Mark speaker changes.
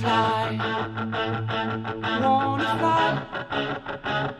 Speaker 1: Fly, wanna fly.